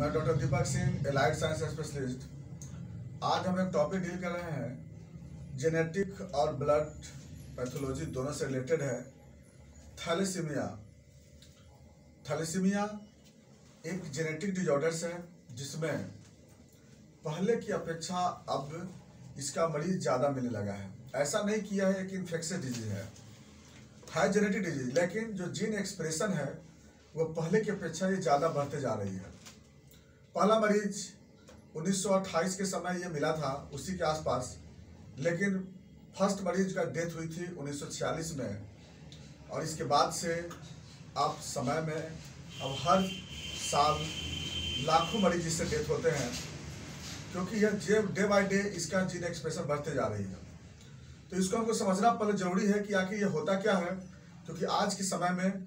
मैं doctor Deepak Singh, allied science specialist. आज हम एक टॉपिक डील कर रहे हैं। जेनेटिक और ब्लड पैथोलॉजी दोनों से रिलेटेड है। थैलेसीमिया थैलेसीमिया एक जेनेटिक डिजॉर्डर्स है, जिसमें पहले की अपेक्षा अब इसका मरीज़ ज़्यादा मिलने लगा है। ऐसा नहीं किया है कि इन्फेक्शन डिज़ीज़ है। है जेनेटिक डिज़ीज़ लेकिन जो जीन एक्सप्रेशन है, वो पहले की अपेक्षा ये ज़्यादा बढ़ते जा रही है। पहला मरीज़ 1928 के समय ये मिला था, उसी के आसपास। लेकिन फ़र्स्ट मरीज़ का डेथ हुई थी 1946 में। और इसके बाद से आप समय में, अब हर साल लाखों मरीज़ इससे डेथ होते हैं, क्योंकि यह जे डे बाय डे इसका जीन एक्सप्रेशन बढ़ते जा रही है। तो इसको हमको समझना पहले ज़रूरी है कि आखिर ये होता क्या है, क्योंकि आज के समय में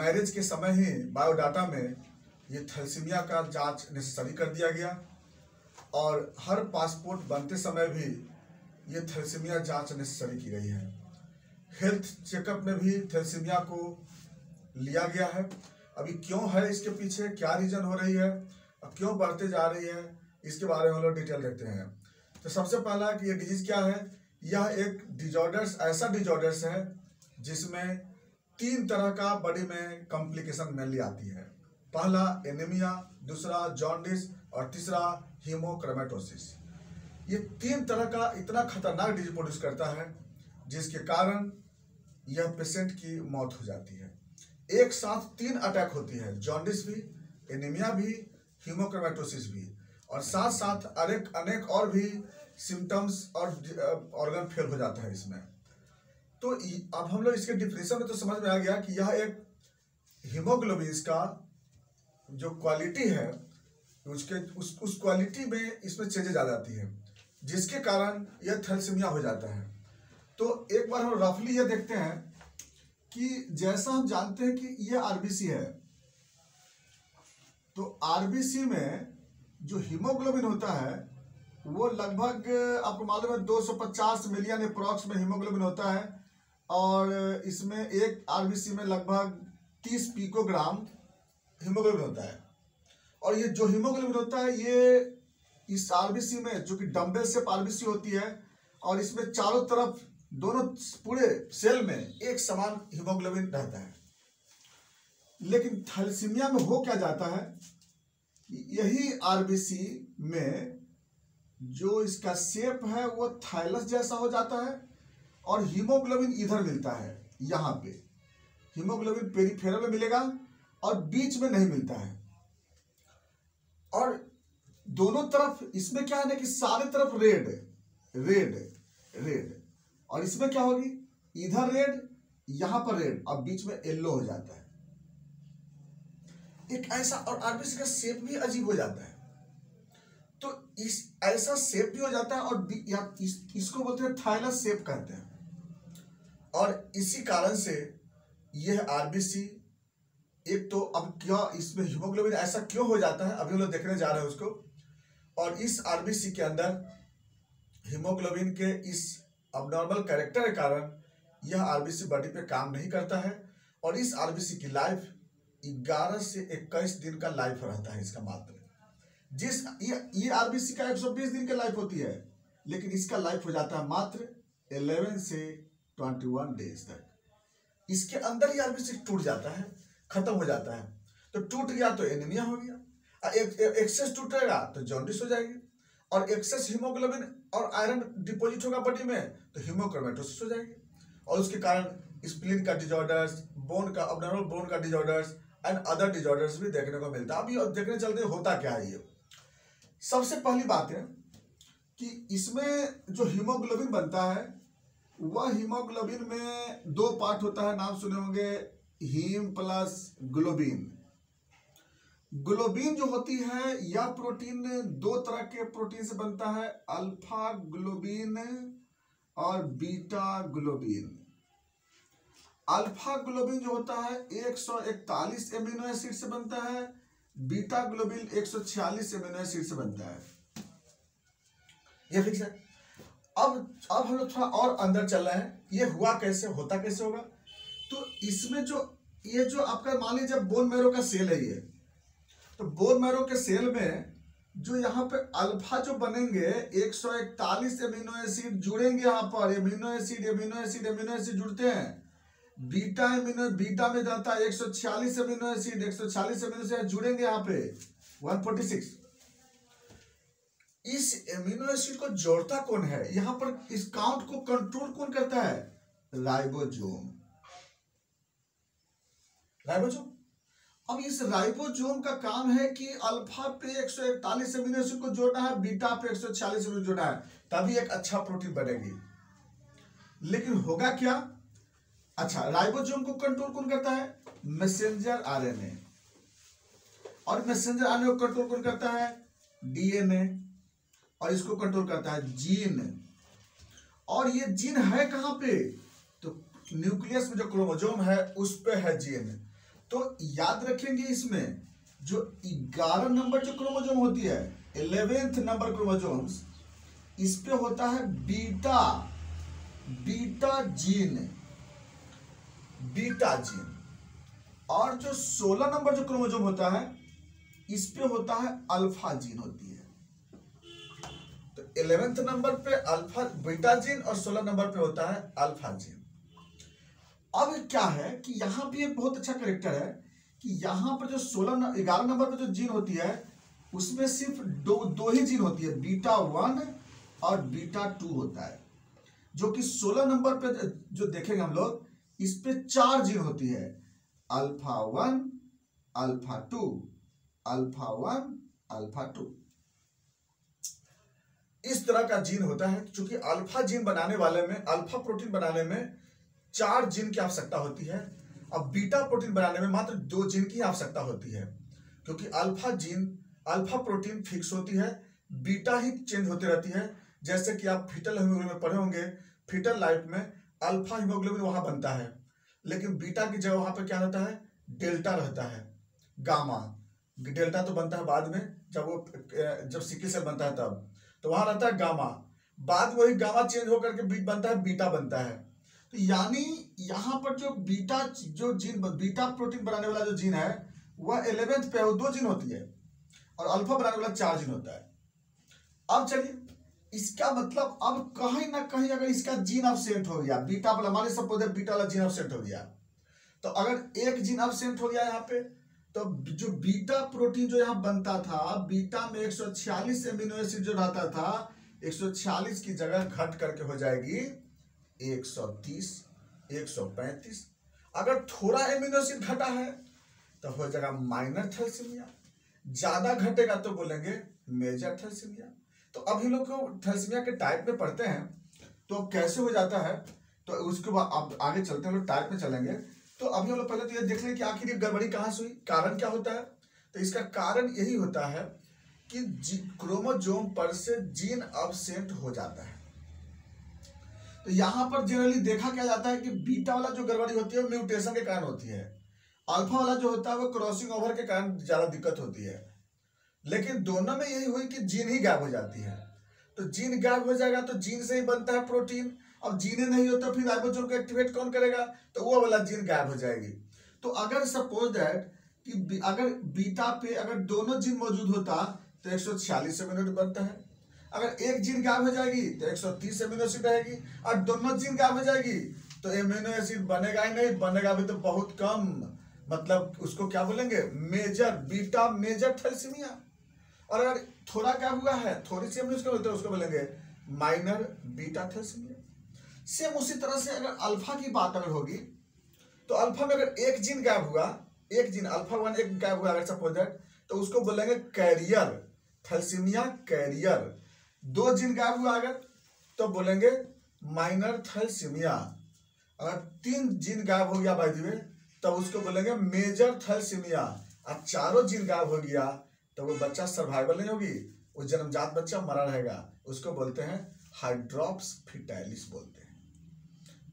मैरिज के समय ही बायोडाटा में ये थैलेसीमिया का जाँच नेसेसरी कर दिया गया। और हर पासपोर्ट बनते समय भी ये थैलेसीमिया जाँच नेसेसरी की गई है। हेल्थ चेकअप में भी थैलेसीमिया को लिया गया है। अभी क्यों है इसके पीछे, क्या रीजन हो रही है और क्यों बढ़ते जा रही है, इसके बारे में हम लोग डिटेल देखते हैं। तो सबसे पहला कि ये डिज़ीज़ क्या है, यह एक डिजॉर्डर्स ऐसा डिजॉर्डर्स है जिसमें तीन तरह का बॉडी में कॉम्प्लिकेशन मेनली आती है। पहला एनीमिया, दूसरा जॉन्डिस और तीसरा हीमोक्रोमेटोसिस। ये तीन तरह का इतना खतरनाक डिज़ीज़ प्रोड्यूस करता है, जिसके कारण यह पेशेंट की मौत हो जाती है। एक साथ तीन अटैक होती है, जॉन्डिस भी, एनीमिया भी, हीमोक्रोमेटोसिस भी। और साथ साथ अनेक अनेक और भी सिम्टम्स और ऑर्गन फेल हो जाता है इसमें। तो अब हम लोग इसके डिफिनेशन में तो समझ में आ गया कि यह एक हीमोग्लोबिन का जो क्वालिटी है, उसके, उस उस क्वालिटी में इसमें चेंजेज आ जाती है, जिसके कारण यह थैलेसीमिया हो जाता है। तो एक बार हम रफली यह देखते हैं कि जैसा हम जानते हैं कि यह आरबीसी है तो आरबीसी में जो हीमोग्लोबिन होता है, वो लगभग, आपको मालूम है 250 मिलियन अप्रॉक्स में हीमोग्लोबिन होता है, और इसमें एक आरबीसी में लगभग 30 पिकोग्राम हीमोग्लोबिन होता है। और ये जो हीमोग्लोबिन होता है, ये इस आरबीसी में, जो कि डम्बेल से आरबीसी होती है, और इसमें चारों तरफ़, दोनों पूरे सेल में एक समान हीमोग्लोबिन रहता है। लेकिन थैलेसीमिया में हो क्या जाता है? यही आरबीसी में जो इसका सेप है, वो थाइलस जैसा हो जाता है, और हीमोग्लोबिन इधर मिलता है, यहाँ पे। हीमोग्लोबिन पेरीफेरल में मिलेगा और बीच में नहीं मिलता है। और दोनों तरफ़ इसमें क्या है ना कि सारे तरफ़ रेड रेड रेड और इसमें क्या होगी? इधर रेड यहाँ पर रेड। और बीच में येल्लो हो जाता है। एक ऐसा और आरबीसी का शेप भी अजीब हो जाता है। तो इस ऐसा शेप भी हो जाता है और या इस, इसको बोलते हैं थाइलस शेप कहते हैं। और इसी कारण से यह आरबीसी एक तो अब क्या इसमें हीमोग्लोबिन ऐसा क्यों हो जाता है? अभी हम लोग देखने जा रहे हैं उसको। और इस आरबीसी के अंदर हीमोग्लोबिन के इस अबनॉर्मल कैरेक्टर के कारण यह आरबीसी बॉडी पे काम नहीं करता है। और इस आरबीसी की लाइफ 11 से 21 दिन का लाइफ रहता है इसका मात्र। जिस ये आरबीसी का 120 दिन की लाइफ होती है, लेकिन इसका लाइफ हो जाता है मात्र 11 से 21 डेज़ तक। इसके अंदर ही आरबीसी टूट जाता है। खत्म हो जाता है। तो टूट गया तो एनीमिया हो गया। एक, एक्सेस टूटेगा तो जॉन्डिस हो जाएगी। और एक्सेस हीमोग्लोबिन और आयरन डिपॉजिट होगा बॉडी में तो हीमोक्रोमेटोसिस हो जाएगी। और उसके कारण स्प्लिन का डिजॉर्डर्स बोन का अबनॉर्मल बोन का डिजॉर्डर्स एंड अदर डिजॉर्डर्स भी देखने को मिलता है। अभी देखने चलते होता क्या है ये? सबसे पहली बात है कि इसमें जो हीमोग्लोबिन बनता है वह हीमोग्लोबिन में दो पार्ट होता है नाम सुने होंगे हीम प्लस ग्लोबिन। ग्लोबिन जो होती है, यह प्रोटीन दो तरह के प्रोटीन से बनता है, अल्फ़ा ग्लोबिन और बीटा ग्लोबिन। अल्फ़ा ग्लोबिन जो होता है 141 एमिनो एसिड से बनता है, बीटा ग्लोबिन 146 एमिनो एसिड से बनता है। ये फिक्स है। अब अब हम लोग थोड़ा और अंदर चल रहे हैं। ये हुआ कैसे, होता कैसे होगा? तो इसमें जो, ये जो आपका, मान लीजिए बोन मैरो का सेल है ये तो बोन मैरो के सेल में जो यहाँ पे अल्फ़ा जो बनेंगे 141 एमिनो एसिड जुड़ेंगे यहाँ पर amino acid amino acid amino acid जुड़ते हैं। बीटा एमिनो बीटा में जाता है 146 एमिनो एसिड 146 एमिनो एसिड जुड़ेंगे यहाँ पे 146 इस एमिनो एसिड को जोड़ता कौन है? यहाँ पर इस काउंट को कंट्रोल कौन करता है? राइबोजोम राइबोजोम अब इस राइबोजोम का काम है कि अल्फ़ा पे 141 एमिनो एसिड को जोड़ना है, बीटा पे 146 एमिनो जोड़ना है, तभी एक अच्छा प्रोटीन बनेगी। लेकिन होगा क्या? अच्छा राइबोजोम को कंट्रोल कौन करता है? मैसेंजर आरएनए और मैसेंजर आरएनए को कंट्रोल कौन करता है? डीएनए और इसको कंट्रोल करता है जीन और ये जीन है कहाँ पे? तो न्यूक्लियस में जो क्रोमोजोम है, उस पे है जीन तो याद रखेंगे इसमें, जो ग्यारह नंबर जो क्रोमोजोम होती है, इलेवेंथ नंबर क्रोमोजोम्स, इस पे होता है beta beta gene beta gene. और जो सोलह नंबर जो क्रोमोजोम होता है, इस पे होता है अल्फ़ा जीन होती है। तो इलेवेंथ नंबर पे अल्फ़ा, बीटा जीन और सोलह नंबर पे होता है अल्फ़ा जीन। अब क्या है कि यहाँ भी एक बहुत अच्छा करेक्टर है कि यहाँ पर जो सोलह ग्यारह नंबर पर जो जीन होती है, उसमें सिर्फ़ दो दो ही जीन होती है बीटा वन और बीटा टू होता है। जो कि सोलह नंबर पे, जो देखेंगे हम लोग, इस पे चार जीन होती है। Alpha one alpha two alpha one alpha two इस तरह का जीन होता है, क्योंकि अल्फ़ा जीन बनाने वाले में अल्फ़ा प्रोटीन बनाने में चार जीन की आवश्यकता होती है। अब बीटा प्रोटीन बनाने में मात्र दो जीन की आवश्यकता होती है, क्योंकि alpha gene, alpha protein fix होती है, बीटा ही चेंज होती रहती है। जैसे कि आप फिटल हीमोग्लोबिन में पढ़े होंगे, फिटल लाइफ में अल्फ़ा हीमोग्लोबिन वहाँ बनता है, लेकिन बीटा की जगह वहाँ पर क्या रहता है? डेल्टा रहता है, गामा। डेल्टा तो बनता है बाद में, जब वो जब सिक्की सेल बनता है तब। तो वहाँ रहता है गामा। बाद वही गामा चेंज होकर के बीट बनता है, बीटा बनता है। तो यानी यहाँ पर जो बीटा जो जीन बीटा प्रोटीन बनाने वाला जो जीन है, वह इलेवेंथ पे दो जीन होती है, और अल्फ़ा बनाने वाला चार जीन होता है। अब चलिए, इसका मतलब अब कहीं ना कहीं अगर इसका जीन अपसेंट हो गया, बीटा वाला मान सपोज़ बीटा वाला जीन अपसेंट हो गया तो अगर एक जीन अपसेंट हो गया यहाँ पे तो जो बीटा प्रोटीन जो यहाँ बनता था, बीटा में 146 एमिनो एसिड जो रहता था 146 की जगह घट करके हो जाएगी। 130 135 अगर थोड़ा एमिनो एसिड घटा है तो हो जाएगा माइनर थैलेसीमिया ज़्यादा घटेगा तो बोलेंगे मेजर थैलेसीमिया तो अभी लोग को थैलेसीमिया के टाइप में पढ़ते हैं तो कैसे हो जाता है? तो उसके बाद अब आगे चलते हैं लोग टाइप में चलेंगे। तो अभी हम लोग पहले तो ये देख लें कि आखिर ये गड़बड़ी कहाँ से हुई, कारण क्या होता है? तो इसका कारण यही होता है कि क्रोमोजोम पर से जीन अबसेंट हो जाता है। तो यहाँ पर जनरली देखा क्या जाता है कि बीटा वाला जो गड़बड़ी होती है वो म्यूटेशन के कारण होती है। अल्फ़ा वाला जो होता है वो क्रॉसिंग ओवर के कारण ज़्यादा दिक्कत होती है। लेकिन दोनों में यही हुई कि जीन ही गायब हो जाती है। तो जीन गायब हो जाएगा तो जीन से ही बनता है प्रोटीन अब जीने नहीं हो तो फिर राइबोसोम को एक्टिवेट कौन करेगा? तो वो वाला जीन गायब हो जाएगी। तो अगर सपोज़ दैट कि अगर बीटा पे अगर दोनों जीन मौजूद होता तो एक सौ छियालीस बनता है। अगर एक जीन गायब हो जाएगी तो एक सौ तीस एमिनो एसिड रहेगी। और दोनों जीन गायब हो जाएगी तो एमिनो एसिड बनेगा ही नहीं, बनेगा भी तो बहुत कम। मतलब उसको क्या बोलेंगे? मेजर बीटा मेजर थैलेसीमिया और अगर थोड़ा क्या हुआ है, थोड़ी सी एमिनो उसको बोलेंगे माइनर बीटा थैलेसीमिया सेम उसी तरह से अगर अल्फ़ा की बात अगर होगी तो अल्फ़ा में अगर एक जीन गायब हुआ, एक जीन अल्फ़ा वन एक गायब हुआ, अगर सपोज़ तो उसको बोलेंगे कैरियर थैलसीमिया कैरियर दो जीन गायब हुआ अगर तो बोलेंगे माइनर थैलसीमिया अगर तीन जीन गायब हो गया बाई दी तब उसको बोलेंगे मेजर थैलसीमिया और चारों जीन गायब हो गया तो वो बच्चा सर्वाइवल नहीं होगी वो जन्मजात बच्चा मरा रहेगा। उसको बोलते हैं हाइड्रोप्स फिटैलिस बोलते हैं।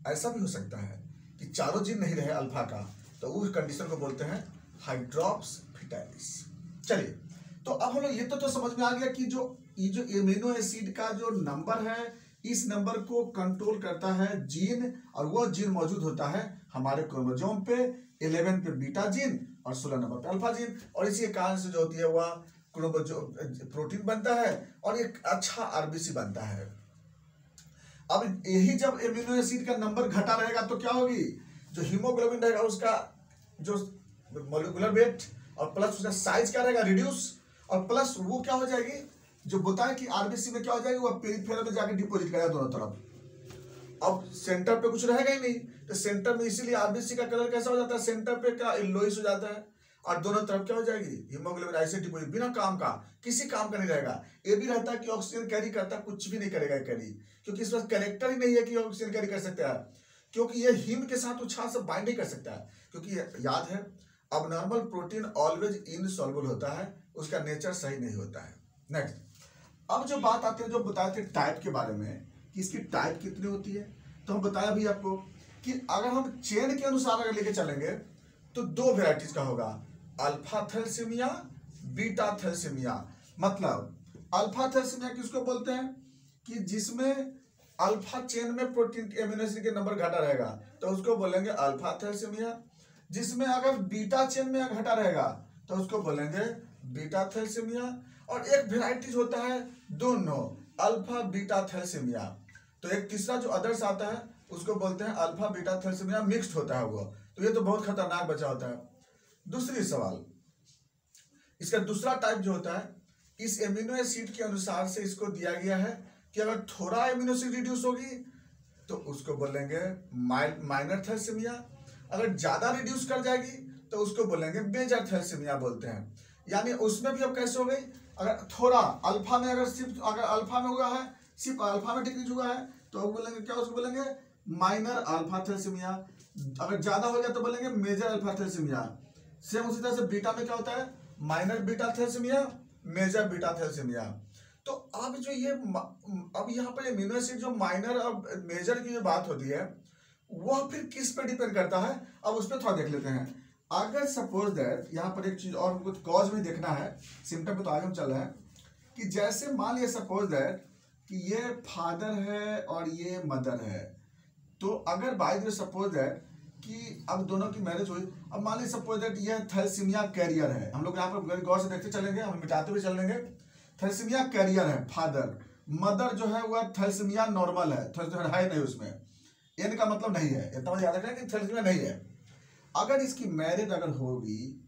ऐसा भी हो सकता है कि चारों जीन नहीं रहे अल्फ़ा का तो उस कंडीशन को बोलते हैं हाइड्रोप्स फिटाइलिस चलिए तो अब हम लोग ये तो, तो समझ में आ गया कि जो ये जो एमिनो एसिड का जो नंबर है, इस नंबर को कंट्रोल करता है जीन और वो जीन मौजूद होता है हमारे क्रोमोजोम पे 11 पे बीटा जीन और सोलह नंबर पे अल्फ़ा जीन और इसी कारण से जो होती है वह जो प्रोटीन बनता है और एक अच्छा आरबीसी बनता है। अब यही जब एमिनो एसिड का नंबर घटा रहेगा तो क्या होगी? जो हीमोग्लोबिन रहेगा उसका जो मोलिकुलर वेट और प्लस उसका साइज़ क्या रहेगा? रिड्यूस और प्लस वो क्या हो जाएगी? जो बताए कि आरबीसी में क्या हो जाएगी, वो पेरीफेरल में जाकर डिपोजिट करेगा दोनों तरफ़। अब सेंटर पे कुछ रहेगा ही नहीं तो सेंटर में इसीलिए आरबीसी का कलर कैसा हो जाता है? सेंटर पे क्या लोइस हो जाता है? और दोनों तरफ़ क्या हो जाएगी? हीमोग्लोबिन ऐसे डिपोजिट बिना काम का, किसी काम का नहीं रहेगा। ये भी रहता है कि ऑक्सीजन कैरी करता कुछ भी नहीं करेगा कैरी क्योंकि इस वक्त करेक्टर ही नहीं है कि ऑक्सीजन कैरी कर सकता है। क्योंकि ये हिम के साथ उछाल से बाइंड नहीं कर सकता है। क्योंकि याद है अब नॉर्मल प्रोटीन ऑलवेज इनसॉल्बल होता है, उसका नेचर सही नहीं होता है। नेक्स्ट अब जो बात आती है जो बताए थे टाइप के बारे में कि इसकी टाइप कितनी होती है तो हम बताया भी आपको कि अगर हम चेन के अनुसार अगर लेके चलेंगे तो दो वेराइटीज का होगा। अल्फ़ा थेलसीमिया बीटा थेलसीमिया मतलब अल्फ़ा थेलसीमिया किसको बोलते हैं? कि जिसमें अल्फ़ा चेन में प्रोटीन एमिनो एसिड के नंबर घटा रहेगा तो उसको बोलेंगे अल्फ़ा थेलसीमिया जिसमें अगर बीटा चेन में घटा रहेगा तो उसको बोलेंगे बीटा थेलसीमिया और एक वेराइटीज होता है दोनों अल्फ़ा बीटा थेलसीमिया तो एक तीसरा जो अदर्स आता है, उसको बोलते हैं अल्फ़ा बीटा थेलसीमिया मिक्स्ड होता है वो। तो ये तो बहुत खतरनाक बचा होता है। दूसरी सवाल। इसका दूसरा टाइप जो होता है, इस एमिनो एसिड के अनुसार से इसको दिया गया है कि अगर थोड़ा एमिनो एसिड रिड्यूस होगी तो उसको बोलेंगे माइनर थैलेसीमिया अगर ज़्यादा रिड्यूस कर जाएगी तो उसको बोलेंगे मेजर थैलेसीमिया बोलते हैं। यानी उसमें भी अब कैसे हो गई? अगर थोड़ा अल्फ़ा में अगर सिर्फ़ अगर अल्फ़ा में हुआ है, सिर्फ़ अल्फ़ा में डिक्रीज हुआ है तो बोलेंगे क्या उसको बोलेंगे? Minor alpha thalassaemia. अगर ज़्यादा हो गया तो बोलेंगे मेजर अल्फ़ा थैलेसीमिया। सेम उसी तरह से बीटा में क्या होता है? Minor beta thalassaemia, major beta thalassaemia. तो अब जो ये अब यहाँ पर इम्यूनो एसिड जो माइनर और मेजर की जो बात होती है, वह फिर किस पे डिपेंड करता है? अब उस पर थोड़ा देख लेते हैं। अगर सपोज़ दैट यहाँ पर एक चीज़ और कुछ कॉज भी देखना है सिम्टम पे तो आगे हम चल रहे हैं, कि जैसे मान लिया सपोज़ दैट कि ये फादर है और ये मदर है तो अगर बाई सपोज़ दैट कि अब दोनों की मैरिज हुई, अब मान लीजिए सपोज़ दैट ये थैलसीमिया कैरियर है, हम लोग यहाँ पर गौर से देखते चलेंगे, हम मिटाते हुए चलेंगे थैलसीमिया कैरियर है फादर मदर जो है वह थैलसीमिया नॉर्मल है है नहीं उसमें एन का मतलब नहीं है, इतना याद रखना कि थैलसीमिया नहीं है। अगर इसकी मैरिज अगर होगी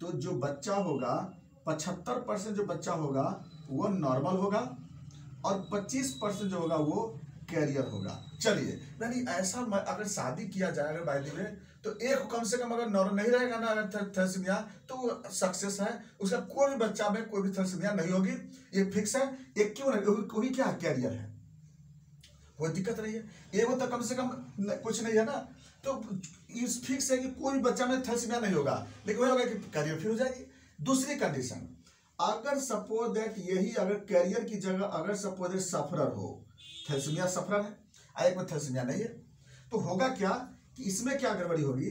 तो जो बच्चा होगा, पचहत्तर परसेंट जो बच्चा होगा, वो नॉर्मल होगा और पच्चीस परसेंट जो होगा, वो कैरियर होगा। चलिए, यानी ऐसा अगर शादी किया जाए, अगर बाई में तो एक कम से कम अगर नॉर्मल नहीं रहेगा ना, अगर थर्समिया तो सक्सेस है। उसका कोई भी बच्चा में कोई भी थर्समिया नहीं होगी। ये फिक्स है। एक क्यों वही क्या कैरियर है? वो दिक्कत नहीं है। एगो तो कम से कम कुछ नहीं है ना। तो इस फिक्स है कि कोई बच्चा में थर्समिया नहीं होगा। लेकिन वही होगा कि कैरियर फिर हो जाएगी। दूसरी कंडीशन अगर सपोज़ दैट यही अगर कैरियर की जगह अगर सपोज़ दैट सफरर हो थैलसीमिया सफरर है एक में थैलसीमिया नहीं है तो होगा क्या कि इसमें क्या गड़बड़ी होगी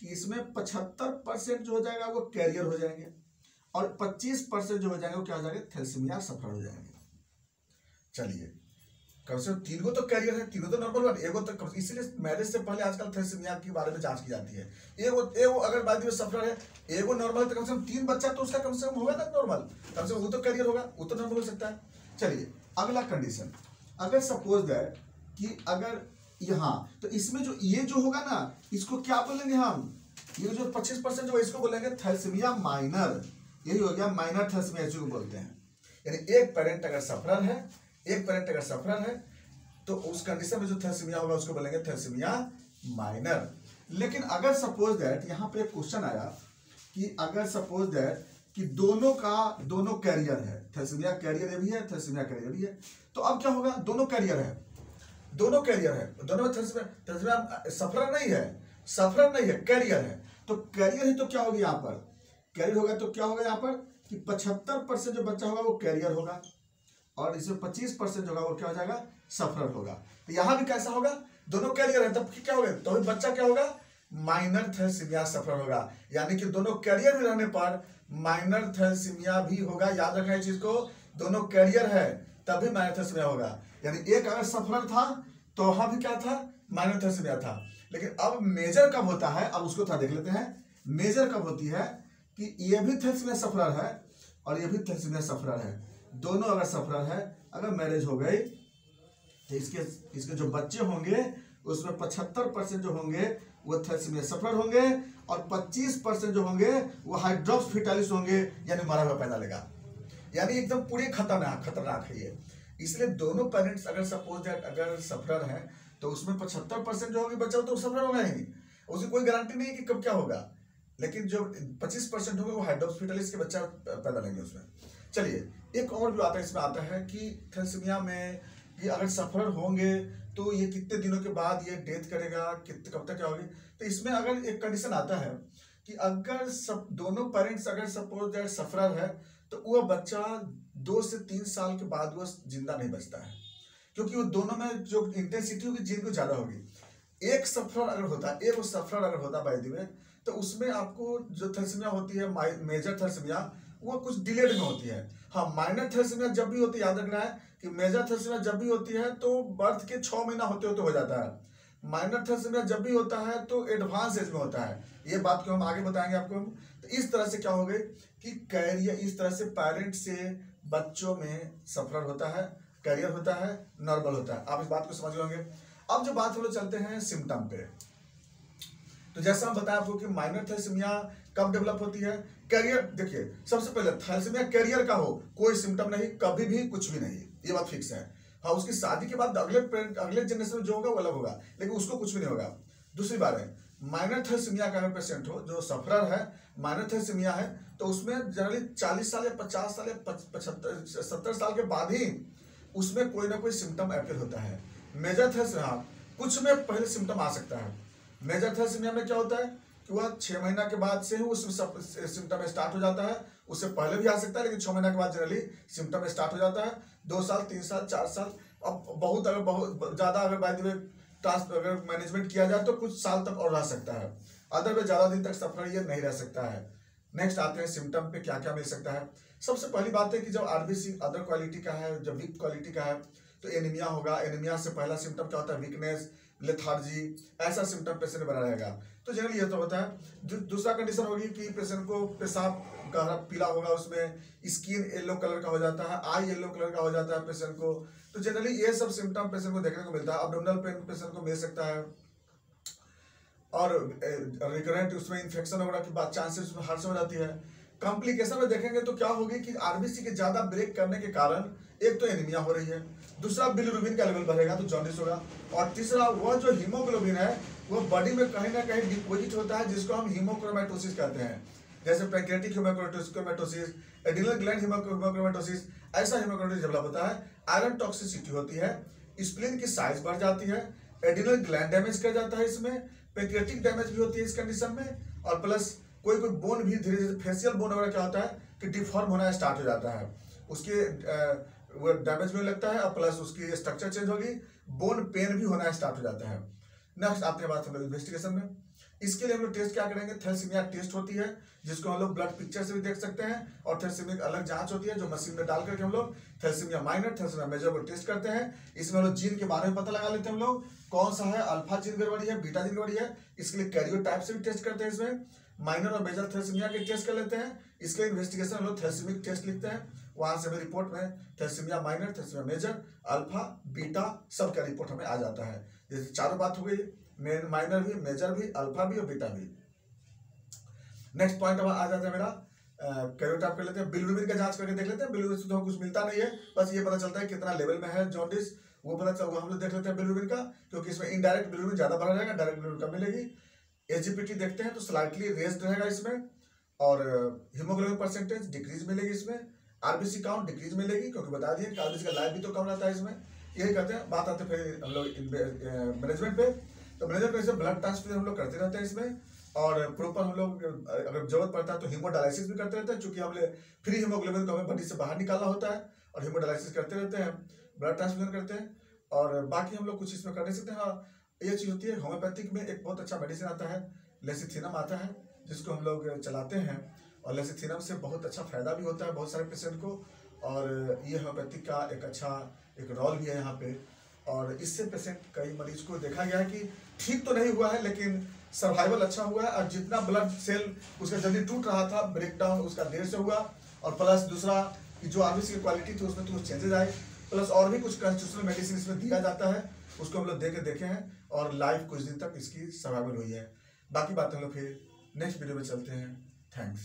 कि इसमें पचहत्तर परसेंट जो हो जाएगा वो कैरियर हो जाएँगे और पच्चीस परसेंट जो हो जाएँगे वो क्या हो जाएँगे? थैलसीमिया सफ़र हो जाएँगे। चलिए कम से कम तीन को तो कैरियर है तीनों तो नॉर्मल वन एगो तो इसीलिए मैरिज से पहले आजकल थैलेसीमिया के बारे में जाँच की जाती है। एगो एगो अगर बाद में सफ़र है एगो नॉर्मल तो कम से कम तीन बच्चा तो उसका कम से कम होगा ना नॉर्मल कम से कम वो तो कैरियर होगा, वो तो नॉर्मल हो सकता है। चलिए, अगला कंडीशन अगर सपोज़ दैट कि अगर यहाँ तो इसमें जो, ये जो होगा ना, इसको क्या बोलेंगे हम? ये जो पच्चीस परसेंट जो इसको बोलेंगे थैलसीमिया माइनर यही हो गया माइनर थैलसीमिया को बोलते हैं। यानी एक पेरेंट अगर सफरर है एक पेरेंट अगर सफरर है तो उस कंडीशन में जो थैलसीमिया होगा, उसको बोलेंगे थैलसीमिया माइनर लेकिन अगर सपोज़ दैट यहाँ पे क्वेश्चन आया कि अगर सपोज़ दैट कि दोनों का, दोनों कैरियर है थैलसीमिया कैरियर भी है थैलसीमिया कैरियर भी है तो अब क्या होगा? दोनों कैरियर है। दोनों कैरियर है। दोनों में सफ़र नहीं है सफ़र नहीं है कैरियर है। तो कैरियर है तो क्या होगा यहाँ पर? कैरियर होगा तो क्या होगा यहाँ पर? कि पचहत्तर परसेंट जो बच्चा होगा वो कैरियर होगा। और इसमें पच्चीस परसेंट होगा वो क्या हो जाएगा? सफ़र होगा। तो यहाँ भी कैसा होगा? दोनों कैरियर है? तब क्या होगा? तो बच्चा क्या होगा? माइनर थैलेसीमिया सफ़र होगा। यानी कि दोनों कैरियर में रहने पर माइनर थैलेसीमिया भी होगा। याद रखना इस चीज़ को। दोनों कैरियर है, तभी माइनोथेसिमिया होगा। यानी एक अगर सफलर था तो वहाँ भी क्या था? माइनोथेसिमिया था। लेकिन अब मेजर कब होता है? अब उसको थोड़ा देख लेते हैं। मेजर कब होती है? कि ये भी थैलेसीमिया सफरर है और ये भी थैलेसीमिया सफरर है। दोनों अगर सफरर है, अगर मैरिज हो गई तो इसके इसके जो बच्चे होंगे, उसमें पचहत्तर परसेंट जो होंगे, वो थैलेसीमिया सफरर होंगे, और 25 परसेंट जो होंगे, वो हाइड्रोक्स फिटालिस होंगे, यानी मरा हुआ पैदा लेगा। यानी एकदम पूरी खतरनाक खतरनाक है ये। इसलिए दोनों पेरेंट्स अगर सपोज़ दैट अगर सफरर है तो उसमें पचहत्तर परसेंट जो होगी बच्चा तो सफरर होगा ही। उसकी कोई गारंटी नहीं कि कब क्या होगा। लेकिन जो पच्चीस परसेंट होंगे, वो हाइड्रोक्स के बच्चा पैदा लेंगे उसमें। चलिए एक और जो आता है इसमें आता है कि थैलेसीमिया में ये अगर सफ़र होंगे तो ये कितने दिनों के बाद ये डेथ करेगा कितने कब तक क्या होगी? तो इसमें अगर एक कंडीशन आता है कि अगर सब, दोनों पेरेंट्स अगर सपोज़ दैट सफरर है तो वह बच्चा दो से तीन साल के बाद वो ज़िंदा नहीं बचता है। क्योंकि वो दोनों में जो इंटेंसिटी होगी जीन को ज़्यादा होगी। एक सफ़र अगर होता, एक सफ़र अगर होता बाई दी तो उसमें आपको जो थैलेसीमिया होती है मेजर थैलेसीमिया, वो कुछ डिलेड में होती है। हाँ माइनर थैलेसीमिया जब भी होती है, याद रखना है कि मेजर थैलेसीमिया जब भी होती है तो बर्थ के छह महीना होते होते हो जाता है। माइनर थैलेसीमिया जब भी होता है तो एडवांस एज में होता है। ये बात को हम आगे बताएँगे आपको। हम तो इस तरह से क्या हो गई कि कैरियर इस तरह से पेरेंट से बच्चों में सफ़र होता है कैरियर होता है नॉर्मल होता है। आप इस बात को समझ लोगे अब जो बात हम लोग चलते हैं सिम्टम पे। तो जैसा हम बताया आपको कि माइनर थैलेसीमिया कब डेवलप होती है? कैरियर देखिए, सबसे पहले थैलेसीमिया कैरियर का हो, कोई सिम्टम नहीं, कभी भी कुछ भी नहीं, ये बात फिक्स है। हाँ उसकी शादी के बाद अगले अगले जनरेशन में जो होगा, वो अलग होगा, लेकिन उसको कुछ भी नहीं होगा। दूसरी बात है माइनर थैलेसीमिया का अगर पेशेंट हो, जो सफरर है माइनर थैलेसीमिया है तो उसमें जनरली चालीस साल या पचास साल या पचहत्तर, सत्तर साल के बाद ही उसमें कोई ना कोई सिम्टम अपेयर होता है। मेजर थैलेसीमिया कुछ में पहले सिम्टम आ सकता है। मेजर थैलेसीमिया में क्या होता है कि वह छह महीना के बाद से ही उस सिम्टम स्टार्ट हो जाता है। उससे पहले भी आ सकता है, लेकिन छह महीना के बाद जनरली सिम्टम स्टार्ट हो जाता है। दो साल, तीन साल, चार साल। अब बहुत, अगर बहुत, ज़्यादा अगर बाय द ट्रांस अगर मैनेजमेंट किया जाए तो कुछ साल तक और रह सकता है। अदरवाइज़ ज़्यादा दिन तक सफ़र ये नहीं रह सकता है। नेक्स्ट आते हैं सिम्टम पे क्या क्या मिल सकता है। सबसे पहली बात है कि जब आरबीसी अदर क्वालिटी का है, जब वीक क्वालिटी का है तो एनीमिया होगा। एनीमिया से पहला सिम्टम क्या होता है? वीकनेस लेथार्जी ऐसा सिम्टम पेशेंट बना रहेगा। तो जनरली ये तो होता है। दूसरा कंडीशन होगी कि पेशेंट को पेशाब गहरा पीला होगा उसमें स्किन येलो कलर का हो जाता है आई येलो कलर का हो जाता है पेशेंट को। तो जनरली ये सब सिम्टम पेशेंट को देखने को मिलता है। अबडोमिनल पेन पेशेंट को मिल सकता है। और रिकरेंट उसमें इन्फेक्शन होने की बात चांसेस उसमें हर्ष हो जाती है। कॉम्प्लिकेशन में देखेंगे तो क्या होगी कि आरबीसी के ज़्यादा ब्रेक करने के कारण एक तो एनीमिया हो रही है, दूसरा बिलिरुबिन का लेवल बढ़ेगा तो जॉन्डिस होगा, और तीसरा वह जो हीमोग्लोबिन है वो बॉडी में कहीं ना कहीं डिपोजिट होता है, जिसको हम हीमोक्रोमेटोसिस कहते हैं। जैसे pancreatic hemochromatosis adrenal gland hemochromatosis ऐसा हीमोक्रोमेटोसिस डेवलप होता है। आयरन टॉक्सिसिटी होती है स्प्लिन की साइज़ बढ़ जाती है एडिनल ग्लैंड डैमेज कर जाता है इसमें पैक्रेटिक डैमेज भी होती है इस कंडीशन में, और प्लस कोई कोई बोन भी धीरे धीरे फेशियल बोन वगैरह क्या होता है कि डिफॉर्म होना स्टार्ट हो जाता है। उसके वो डैमेज में लगता है और प्लस उसकी स्ट्रक्चर चेंज होगी बोन पेन भी होना स्टार्ट हो जाता है। नेक्स्ट आते हैं बात हम लोग इन्वेस्टिगेशन में। इसके लिए हम लोग टेस्ट क्या करेंगे? थैलेसीमिया टेस्ट होती है, जिसको हम लोग ब्लड पिक्चर से भी देख सकते हैं और थैलेसीमिया अलग जाँच होती है जो मशीन में डाल करके हम लोग थैलेसीमिया माइनर थैलेसीमिया मेजर को टेस्ट करते हैं। इसमें हम लोग जीन के बारे में पता लगा लेते हैं हम लोग, कौन सा है? अल्फ़ा जीन गड़बड़ी है बीटा जीन गड़बड़ी है, इसके लिए कैरियो टाइप से भी टेस्ट करते हैं इसमें। माइनर और मेजर थैलेसीमिया के टेस्ट कर लेते हैं। इसके इन्वेस्टिगेशन हम लोग थैलेसीमिक टेस्ट लिखते हैं। वहाँ से हमें रिपोर्ट में thalassaemia minor thalassaemia major alpha beta सब का रिपोर्ट हमें आ जाता है। जैसे चारों बात हो गई माइनर भी मेजर भी अल्फ़ा भी और बीटा भी। नेक्स्ट पॉइंट आ जाता है मेरा। कैरोटाप कर लेते हैं। बिलरुबिन का जाँच करके देख लेते हैं। बिलरुबिन से तो कुछ मिलता नहीं है। बस ये पता चलता है कितना लेवल में है जॉन्डिस वो पता चल हम लोग देख लेते हैं बिलरुबिन का, क्योंकि इसमें इनडायरेक्ट बिलरुबिन ज़्यादा बढ़ा रहेगा डायरेक्ट बिलरुबिन कम मिलेगी। एजीपीटी देखते हैं तो स्लाइटली रेस्ड रहेगा इसमें और हीमोग्लोबिन परसेंटेज डिक्रीज मिलेगी इसमें। आरबीसी काउंट डिक्रीज मिलेगी क्योंकि बता दिए आरबीसी का लाइफ भी तो कम रहता है इसमें। यही कहते हैं, बात आते फिर हम लोग मैनेजमेंट पे। तो मैनेजमेंट पे ब्लड ट्रांसफ्यूजन हम लोग करते रहते हैं इसमें और प्रॉपर हम लोग अगर ज़रूरत पड़ता है तो हीमोडायलिसिस भी करते रहते हैं, चूँकि हमने फ्री हीमोग्लोबिन को हमें बॉडी से बाहर निकालना होता है और हीमोडायलिसिस करते रहते हैं। ब्लड ट्रांसफ्यूजन करते हैं और बाकी हम लोग कुछ इसमें कर नहीं सकते। हाँ ये चीज़ होती है होम्योपैथिक में एक बहुत अच्छा मेडिसिन आता है लेसिथिनम आता है, जिसको हम लोग चलाते हैं, और लेसिथिनम से बहुत अच्छा फ़ायदा भी होता है बहुत सारे पेशेंट को, और ये होम्योपैथिक का एक अच्छा एक रोल भी है यहाँ पे। और इससे पेशेंट कई मरीज़ को देखा गया है कि ठीक तो नहीं हुआ है, लेकिन सर्वाइवल अच्छा हुआ है, और जितना ब्लड सेल उसका जल्दी टूट रहा था ब्रेक डाउन उसका देर से हुआ, और प्लस दूसरा, जो आरबीसी की क्वालिटी थी, उसमें तो कुछ चेंजेस आए प्लस और भी कुछ कंस्टिट्यूशनल मेडिसिन इसमें दिया जाता है। उसको हम लोग दे के देखे हैं और लाइव कुछ दिन तक इसकी सर्वाइवल हुई है। बाकी बातें हम लोग फिर नेक्स्ट वीडियो में चलते हैं। थैंक्स